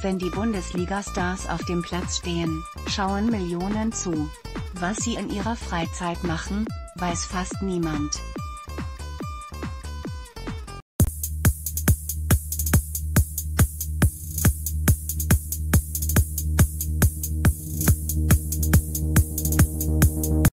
Wenn die Bundesliga-Stars auf dem Platz stehen, schauen Millionen zu. Was sie in ihrer Freizeit machen, weiß fast niemand.